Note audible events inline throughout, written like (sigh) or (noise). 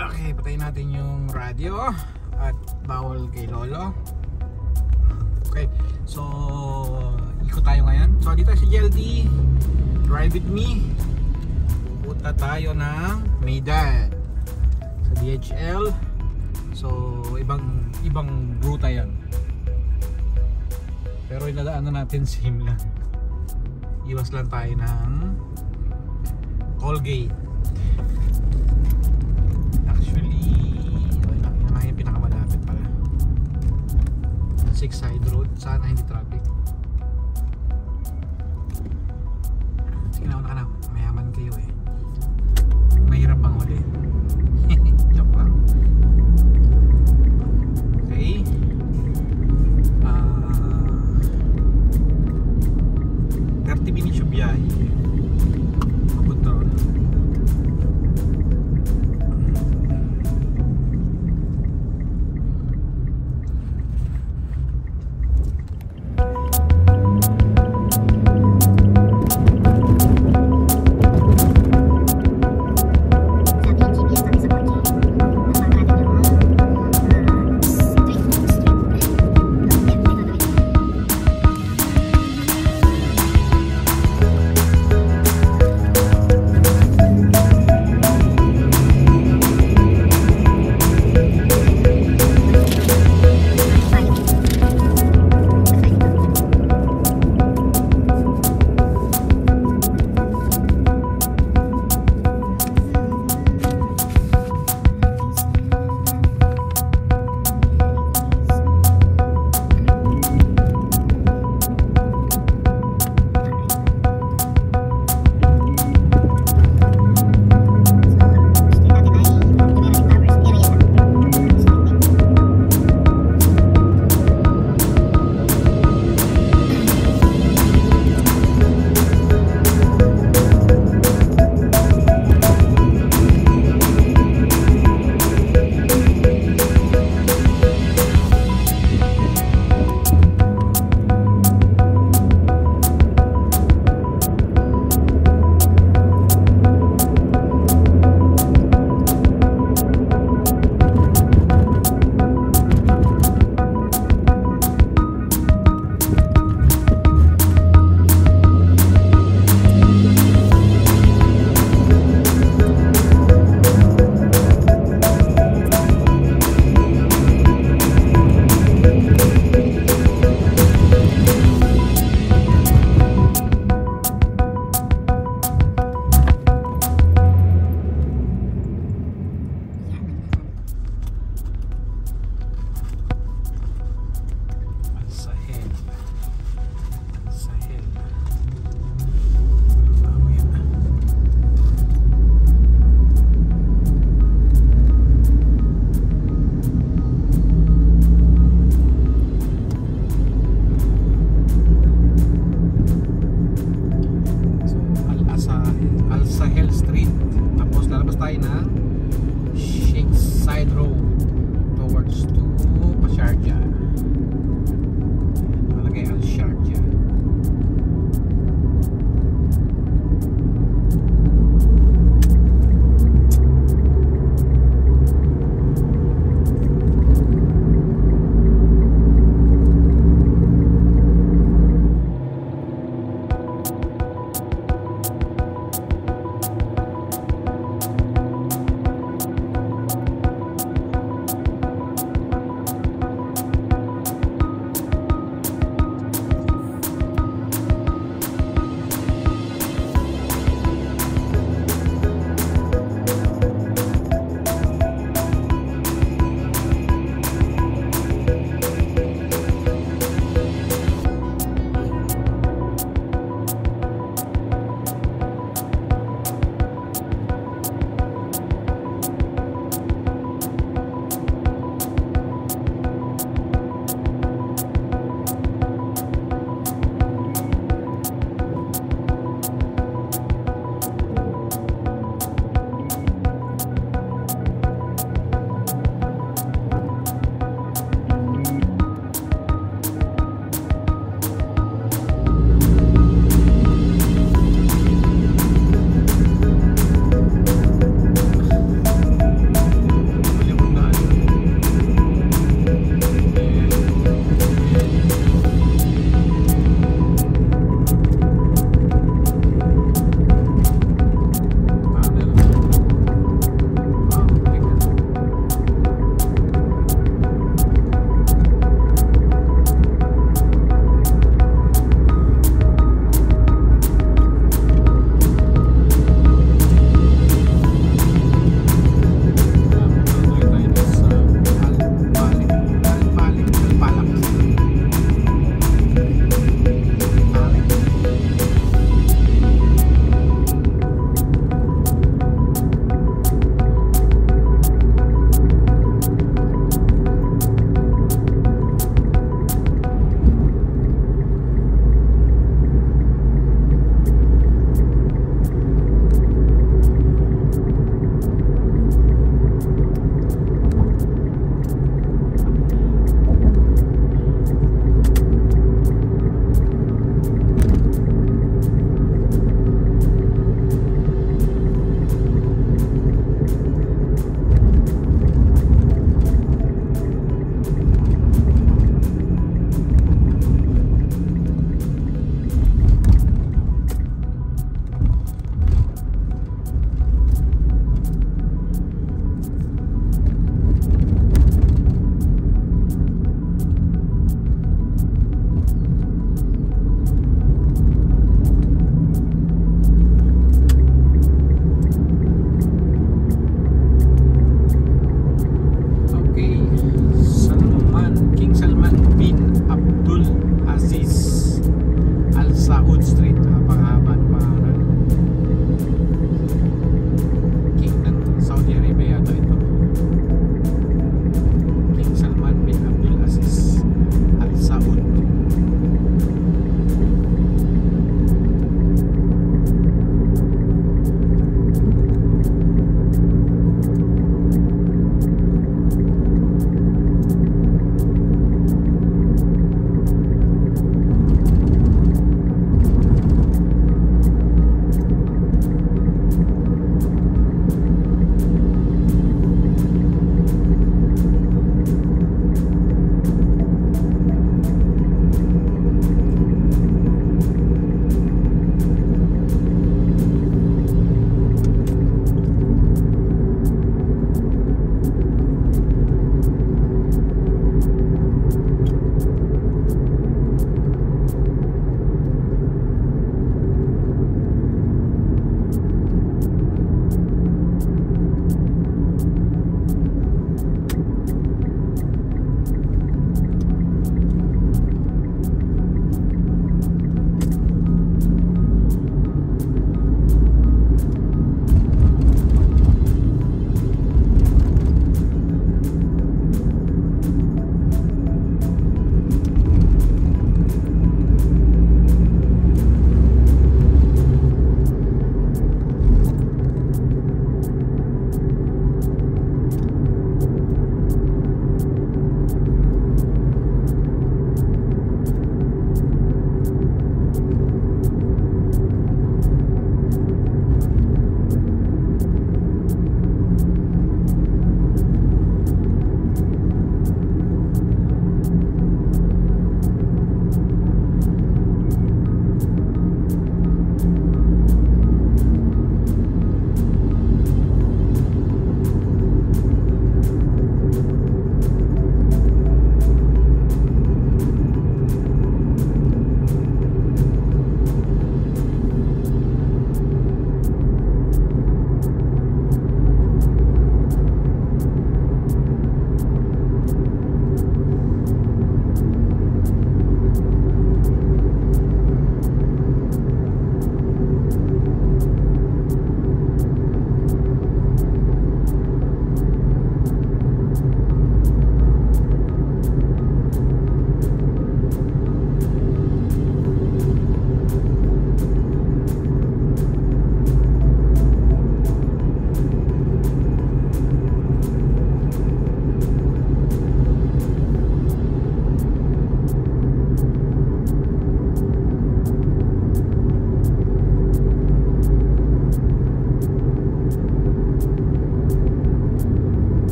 Okay, patayin natin yung radio at bawal kay Lolo. Okay, so ikot tayo ngayon. So dito si GLD, drive with me. Pupunta tayo ng Maydan sa DHL. So ibang ibang ruta yan. Pero inadaanan natin same lang. Iwas lang tayo ng Colgate. Side road. Sana hindi traffic.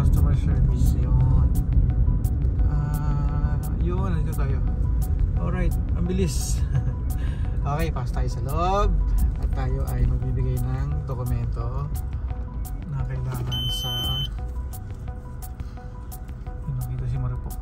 customer service yun. Uh, yun nandito tayo. Alright ang bilis. (laughs) Okay pass tayo sa loob. At tayo ay magbibigay ng dokumento na kailangan sa yun nakita si Marupok.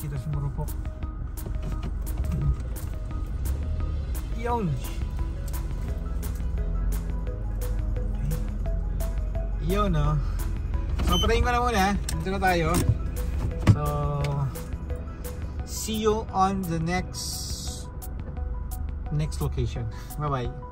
Kita si Marupok. Yun. Yun no. So patayin ko na muna. Eh. Dito na tayo. So see you on the next next location. (laughs) Bye bye.